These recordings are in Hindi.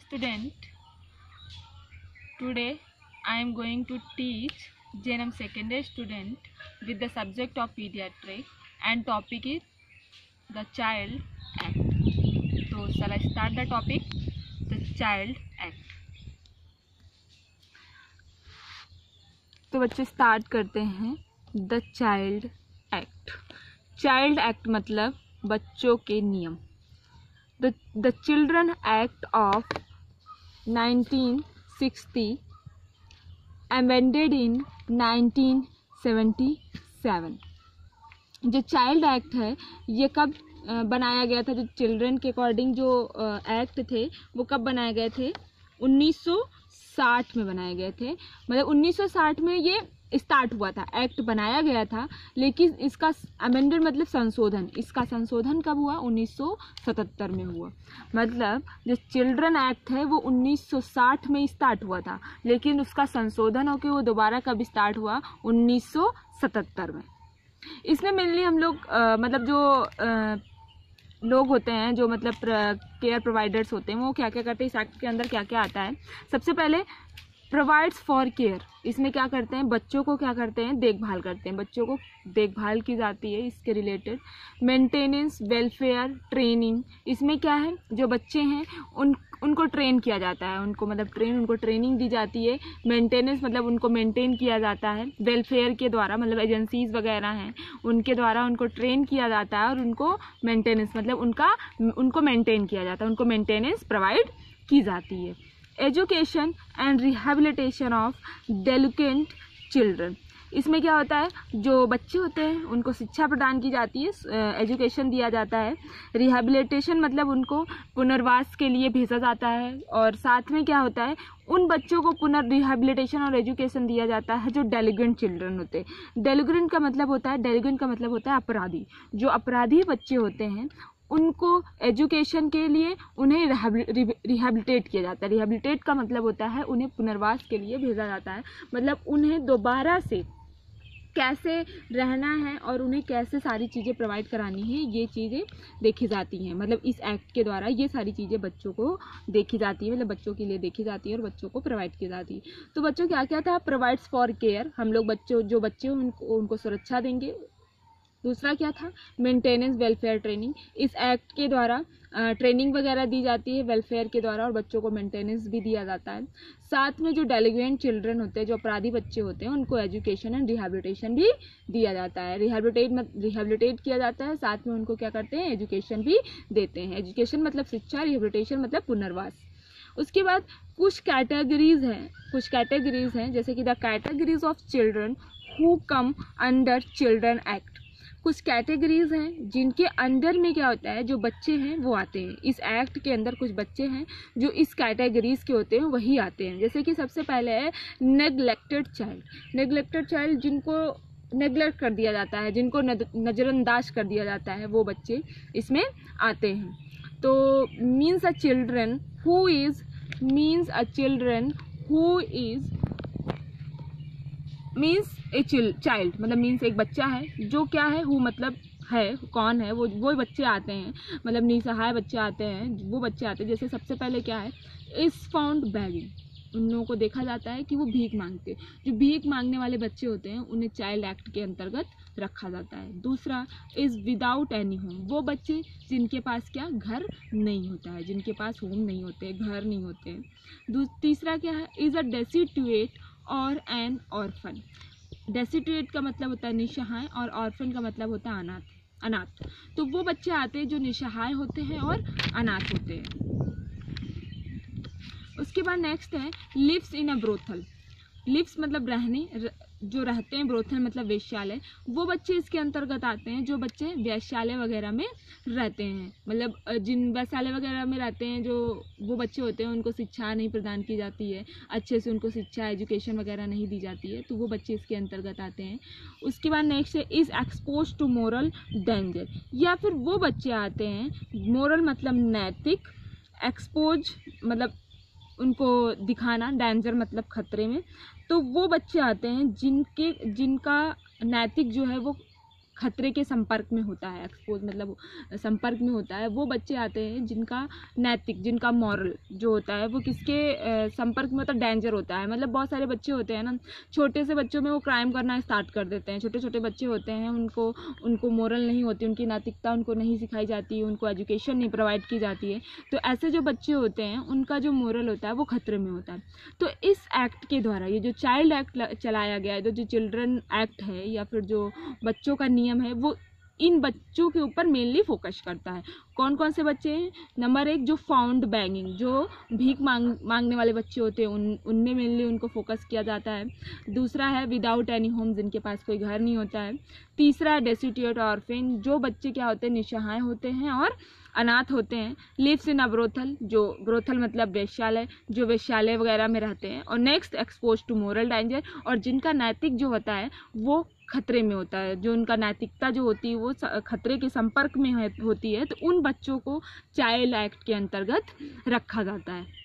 student today i am going to teach jnm secondary student with the subject of pediatric and topic is the child act so shall i start the topic the child act तो बच्चे स्टार्ट करते हैं the child act child act मतलब बच्चों के नियम the children act of 1960 amended in 1977 जो चाइल्ड एक्ट है, ये कब बनाया गया था? जो चिल्ड्रन के अकॉर्डिंग जो एक्ट थे, वो कब बनाए गए थे? 1960 में बनाए गए थे। मतलब 1960 में ये स्टार्ट हुआ था एक्ट बनाया गया था लेकिन इसका अमेंडेड मतलब संशोधन इसका संशोधन कब हुआ? 1977 में हुआ। मतलब जो चिल्ड्रन एक्ट है वो 1960 में स्टार्ट हुआ था लेकिन उसका संशोधन होकर वो दोबारा कब स्टार्ट हुआ? 1977 में। इसमें मेनली हम लोग मतलब जो अ, लोग होते हैं जो मतलब केयर प्रोवाइडर्स होते हैं वो क्या क्या करते हैं? इस एक्ट के अंदर क्या क्या आता है? सबसे पहले प्रोवाइड्स फॉर केयर इसमें क्या करते हैं? बच्चों को क्या करते हैं? देखभाल करते हैं। बच्चों को देखभाल की जाती है इसके रिलेटेड मेंटेनेंस वेलफेयर ट्रेनिंग इसमें क्या है? जो बच्चे हैं, उन, उनको ट्रेन किया जाता है। उनको मतलब ट्रेन उनको ट्रेनिंग दी जाती है। मेंटेनेंस मतलब उनको मेंटेन किया जाता है। वेलफेयर के द्वारा मतलब एजेंसीज वगैरह हैं, उनके द्वारा उनको ट्रेन किया जाता है और उनको मेंटेनेंस मतलब उनका, उनको मेंटेन किया जाता है। उनको मेंटेनेंस प्रोवाइड की जाती है। Education and rehabilitation of delinquent children. इसमें क्या होता है? जो बच्चे होते हैं, उनको शिक्षा प्रदान की जाती है एजुकेशन दिया जाता है। रिहेबिलिटेशन मतलब उनको पुनर्वास के लिए भेजा जाता है। और साथ में क्या होता है? उन बच्चों को पुनर् रिहेबिलिटेशन और एजुकेशन दिया जाता है, जो डेलीगेंट चिल्ड्रन होते हैं। डेलीगेंट का मतलब होता है डेलीगेंट का मतलब होता है अपराधी। जो अपराधी बच्चे होते हैं उनको एजुकेशन के लिए उन्हें रिहेबिलिटेट किया जाता है। रिहेबिलिटेट का मतलब होता है उन्हें पुनर्वास के लिए भेजा जाता है। मतलब उन्हें दोबारा से कैसे रहना है और उन्हें कैसे सारी चीज़ें प्रोवाइड करानी है, ये चीज़ें देखी जाती हैं। मतलब इस एक्ट के द्वारा ये सारी चीज़ें बच्चों को देखी जाती है। मतलब बच्चों के लिए देखी जाती है और बच्चों को प्रोवाइड की जाती है। तो बच्चों क्या क्या था? प्रोवाइड्स फॉर केयर हम लोग बच्चों, जो बच्चे उनको उनको सुरक्षा देंगे। दूसरा क्या था? मेंटेनेंस वेलफेयर ट्रेनिंग इस एक्ट के द्वारा ट्रेनिंग वगैरह दी जाती है वेलफेयर के द्वारा और बच्चों को मेंटेनेंस भी दिया जाता है। साथ में जो डेलीगेंट चिल्ड्रन होते हैं, जो अपराधी बच्चे होते हैं, उनको एजुकेशन एंड रिहेबिलिटेशन भी दिया जाता है। रिहेबिलिटेट रिहेबिलिटेट किया जाता है। साथ में उनको क्या करते हैं? एजुकेशन भी देते हैं। एजुकेशन मतलब शिक्षा रिहेबिलिटेशन मतलब पुनर्वास। उसके बाद कुछ कैटेगरीज हैं, कुछ कैटेगरीज हैं, जैसे कि the categories of children who come under children act कुछ कैटेगरीज हैं जिनके अंडर में क्या होता है, जो बच्चे हैं, वो आते हैं। इस एक्ट के अंदर कुछ बच्चे हैं, जो इस कैटेगरीज के होते हैं, वही आते हैं। जैसे कि सबसे पहले है नेग्लेक्टेड चाइल्ड नेग्लेक्टेड चाइल्ड जिनको नेग्लेक्ट कर दिया जाता है, जिनको नज़रअंदाज कर दिया जाता है, वो बच्चे इसमें आते हैं। तो means a children who is means a children who is means a chil child मतलब मीन्स एक बच्चा है, जो क्या है हु मतलब है, कौन है, वो वो बच्चे आते हैं मतलब निसहाय बच्चे आते हैं, वो बच्चे आते हैं, जैसे सबसे पहले क्या है इस फाउंड बैगिंग उन लोगों को देखा जाता है कि वो भीख मांगते जो भीख मांगने वाले बच्चे होते हैं, उन्हें चाइल्ड एक्ट के अंतर्गत रखा जाता है। दूसरा इज़ विदाउट एनी होम वो बच्चे जिनके पास क्या, घर नहीं होता है, जिनके पास होम नहीं होते, घर नहीं होते तीसरा क्या है इज़ अ डेसिट्यूएट और एन ऑर्फन डेसीट्रेट का मतलब होता है निशहाय और ऑर्फन का मतलब होता है अनाथ अनाथ. तो वो बच्चे आते हैं जो निशहाय होते हैं और अनाथ होते हैं. उसके बाद नेक्स्ट है lives in a brothel lives मतलब रहने जो रहते हैं, ब्रोथल मतलब वेश्यालय, वो बच्चे इसके अंतर्गत आते हैं, जो बच्चे वैश्यालय वगैरह में रहते हैं। मतलब जिन वैश्यालय वगैरह में रहते हैं, जो, वो बच्चे होते हैं, उनको शिक्षा नहीं प्रदान की जाती है। अच्छे से उनको शिक्षा, एजुकेशन वगैरह नहीं दी जाती है तो वो बच्चे इसके अंतर्गत आते हैं। उसके बाद नेक्स्ट है is expose to moral danger या फिर वो बच्चे आते हैं मोरल मतलब नैतिक एक्सपोज मतलब उनको दिखाना डेंजर मतलब खतरे में। तो वो बच्चे आते हैं जिनके, जिनका नैतिक जो है वो खतरे के संपर्क में होता है एक्सपोज मतलब संपर्क में होता है। वो बच्चे आते हैं जिनका नैतिक, जिनका मॉरल जो होता है, वो किसके संपर्क में है डेंजर होता है। मतलब बहुत सारे बच्चे होते हैं ना, छोटे से बच्चों में वो क्राइम करना स्टार्ट कर देते हैं। छोटे छोटे बच्चे होते हैं, उनको उनको मॉरल नहीं होती, उनकी नैतिकता उनको नहीं सिखाई जाती, उनको एजुकेशन नहीं प्रोवाइड की जाती है। तो ऐसे जो बच्चे होते हैं, उनका जो मॉरल होता है, वो खतरे में होता है। तो इस एक्ट के द्वारा, ये जो चाइल्ड एक्ट चलाया गया है जो जो चिल्ड्रन एक्ट है, या फिर जो बच्चों का है, वो इन बच्चों के ऊपर मेनली फोकस करता है। कौन कौन से बच्चे हैं? नंबर एक, जो फाउंड बैंगिंग जो भीख मांग, मांगने वाले बच्चे होते हैं, उन, उनमें मेनली उनको फोकस किया जाता है। दूसरा है विदाउट एनी होम जिनके पास कोई घर नहीं होता है। तीसरा है डेस्टिट्यूट ऑर्फिन जो बच्चे क्या होते हैं? निशहाय होते हैं और अनाथ होते हैं। लिव्स इन अब्रोथल जो ब्रोथल मतलब वैश्यालय, जो वैश्यालय वगैरह में रहते हैं। और next expose to moral danger और जिनका नैतिक जो होता है, वो खतरे में होता है, जो उनका नैतिकता जो होती है, वो खतरे के संपर्क में होती है तो उन बच्चों को चाइल्ड एक्ट के अंतर्गत रखा जाता है।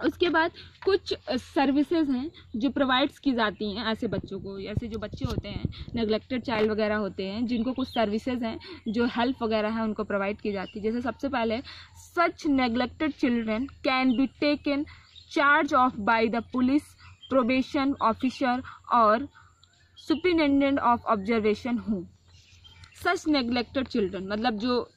उसके बाद कुछ सर्विसेज़ हैं, जो प्रोवाइड्स की जाती हैं ऐसे बच्चों को। ऐसे जो बच्चे होते हैं नेग्लेक्टेड चाइल्ड वगैरह होते हैं, जिनको कुछ सर्विसेज़ हैं, जो हेल्प वगैरह है, उनको प्रोवाइड की जाती है। जैसे सबसे पहले such neglected children can be taken charge of by the police probation officer और superintendent of observation home. Such neglected children मतलब जो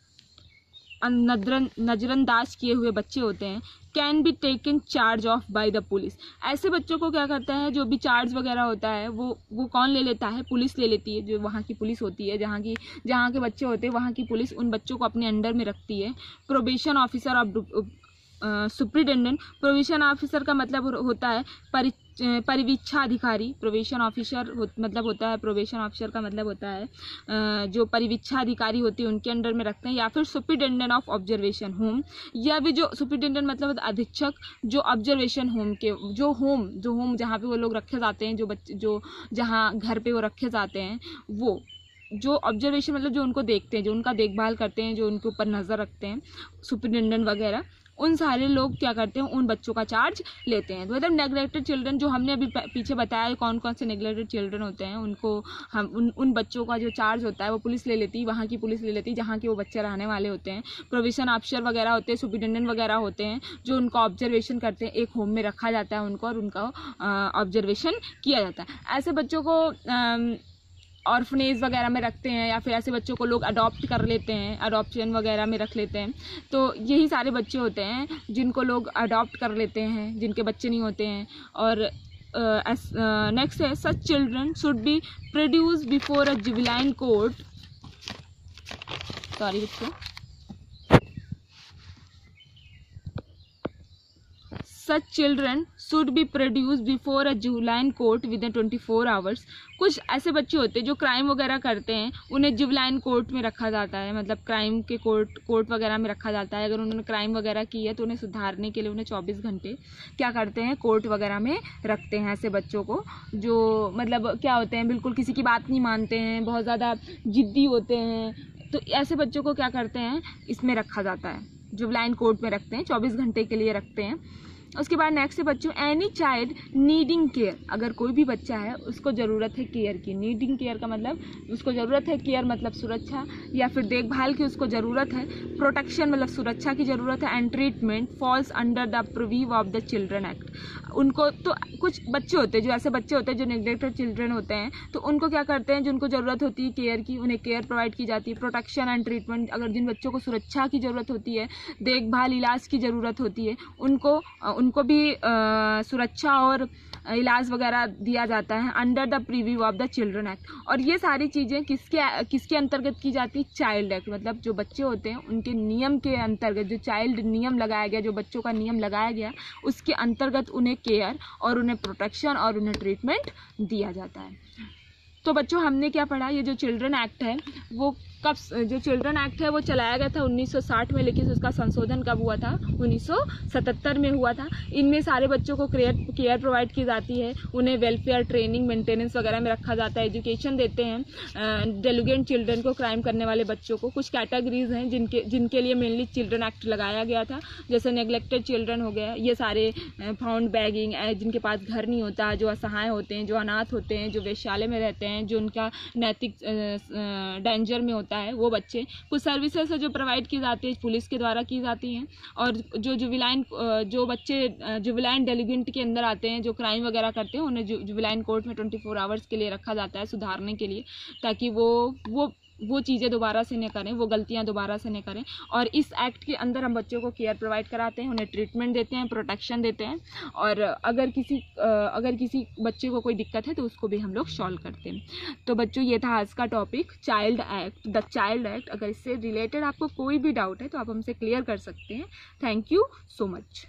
नज़रअंदाज किए हुए बच्चे होते हैं can be taken charge of by the police ऐसे बच्चों को क्या करता है, जो भी चार्ज वगैरह होता है, वो वो कौन ले लेता है? पुलिस ले लेती है, जो वहाँ की पुलिस होती है, जहाँ की जहाँ के बच्चे होते हैं, वहाँ की पुलिस उन बच्चों को अपने अंडर में रखती है। Probation officer of superintendent probation officer का मतलब होता है, परि परिवीक्षा अधिकारी प्रोवेशन ऑफिसर हो, मतलब होता है प्रोवेशन ऑफिसर का मतलब होता है जो परिवीक्षा अधिकारी होती है उनके अंडर में रखते हैं या फिर सुप्रिटेंडेंट ऑफ़ ऑब्जर्वेशन होम या भी जो सुप्रिटेंडेंट मतलब अधीक्षक जो ऑब्जर्वेशन होम के जो होम जो होम जहाँ पे वो लोग रखे जाते हैं जो बच्चे जो जहाँ घर पे वो रखे जाते हैं वो जो ऑब्जर्वेशन मतलब जो उनको देखते हैं जो उनका देखभाल करते हैं जो उनके ऊपर नज़र रखते हैं सुप्रिटेंडेंट वगैरह उन सारे लोग क्या करते हैं, उन बच्चों का चार्ज लेते हैं। तो मतलब नेग्लेक्टेड चिल्ड्रन जो हमने अभी पीछे बताया कौन कौन से नेग्लेक्टेड चिल्ड्रन होते हैं, उनको हम, उन उन बच्चों का जो चार्ज होता है, वो पुलिस ले लेती है वहाँ की पुलिस ले लेती है जहाँ के वो बच्चे रहने वाले होते हैं। प्रोविज़न ऑफिसर वगैरह होते हैं सुप्रिटेंडेंट वगैरह होते हैं, जो उनका ऑब्जर्वेशन करते हैं, एक होम में रखा जाता है उनको और उनका ऑब्जर्वेशन किया जाता है। ऐसे बच्चों को ऑर्फनेज वगैरह में रखते हैं या फिर ऐसे बच्चों को लोग अडॉप्ट कर लेते हैं अडॉप्शन वगैरह में रख लेते हैं। तो यही सारे बच्चे होते हैं जिनको लोग अडॉप्ट कर लेते हैं, जिनके बच्चे नहीं होते हैं। और नेक्स्ट है such children should be produce before a juvenile court sorry बच्चों such children should be produced before a जुवलाइन court within twenty four hours कुछ ऐसे बच्चे होते हैं जो क्राइम वगैरह करते हैं, उन्हें जुवलाइन कोर्ट में रखा जाता है। मतलब क्राइम के कोर्ट कोर्ट वगैरह में रखा जाता है। अगर उन्होंने क्राइम वगैरह की है तो उन्हें सुधारने के लिए उन्हें चौबीस घंटे क्या करते हैं कोर्ट वगैरह में रखते हैं ऐसे बच्चों को, जो मतलब क्या होते हैं, बिल्कुल किसी की बात नहीं मानते हैं, बहुत ज़्यादा जिद्दी होते हैं। तो ऐसे बच्चों को क्या करते हैं, इसमें रखा जाता है। जुवलाइन कोर्ट में रखते हैं, चौबीस घंटे के लिए रखते हैं। उसके बाद नेक्स्ट है बच्चों एनी चाइल्ड नीडिंग केयर अगर कोई भी बच्चा है, उसको ज़रूरत है केयर की. नीडिंग केयर का मतलब उसको ज़रूरत है केयर मतलब सुरक्षा, या फिर देखभाल की उसको ज़रूरत है. प्रोटेक्शन मतलब सुरक्षा की ज़रूरत है and treatment falls under the purview of the children act उनको तो कुछ बच्चे होते हैं, जो ऐसे बच्चे होते हैं जो नेग्लेक्टेड चिल्ड्रन होते हैं तो उनको क्या करते हैं, जिनको ज़रूरत होती है केयर की, उन्हें केयर प्रोवाइड की जाती है. प्रोटेक्शन एंड ट्रीटमेंट अगर जिन बच्चों को सुरक्षा की ज़रूरत होती है, देखभाल, इलाज की ज़रूरत होती है, उनको उनको भी सुरक्षा और इलाज वगैरह दिया जाता है under the purview of the children act और ये सारी चीज़ें किसके किसके अंतर्गत की जाती है? चाइल्ड एक्ट मतलब जो बच्चे होते हैं, उनके नियम के अंतर्गत, जो चाइल्ड नियम लगाया गया, जो बच्चों का नियम लगाया गया, उसके अंतर्गत उन्हें केयर और उन्हें प्रोटेक्शन और उन्हें ट्रीटमेंट दिया जाता है। तो बच्चों, हमने क्या पढ़ा? ये जो चिल्ड्रन एक्ट है, वो कब जो चिल्ड्रन एक्ट है वो चलाया गया था 1960 में, लेकिन उसका संशोधन कब हुआ था? 1977 में हुआ था। इनमें सारे बच्चों को केयर केयर प्रोवाइड की जाती है। उन्हें वेलफेयर ट्रेनिंग मेंटेनेंस वगैरह में रखा जाता है एजुकेशन देते हैं। डेलीगेंट चिल्ड्रन को क्राइम करने वाले बच्चों को कुछ कैटेगरीज हैं जिनके जिनके लिए मेनली चिल्ड्रन एक्ट लगाया गया था। जैसे नेग्लेक्टेड चिल्ड्रन हो गया ये सारे फाउंड बैगिंग जिनके पास घर नहीं होता, जो असहाय होते हैं, जो अनाथ होते हैं, जो वेश्यालय में रहते हैं, जो उनका नैतिक डेंजर में होता है, वो बच्चे कुछ सर्विसेज़ है जो प्रोवाइड की जाती है पुलिस के द्वारा की जाती हैं और जो जुविलाइन जो बच्चे जुविलाइन डेलीगेंट के अंदर आते हैं, जो क्राइम वगैरह करते हैं, उन्हें जुविलाइन कोर्ट में ट्वेंटी फोर आवर्स के लिए रखा जाता है सुधारने के लिए ताकि वो वो वो चीज़ें दोबारा से न करें, वो गलतियाँ दोबारा से न करें और इस एक्ट के अंदर हम बच्चों को केयर प्रोवाइड कराते हैं, उन्हें ट्रीटमेंट देते हैं, प्रोटेक्शन देते हैं और अगर किसी अगर किसी बच्चे को कोई दिक्कत है तो उसको भी हम लोग सॉल्व करते हैं। तो बच्चों, ये था आज का topic child act the child act अगर इससे रिलेटेड आपको कोई भी डाउट है तो आप हमसे क्लियर कर सकते हैं। Thank you so much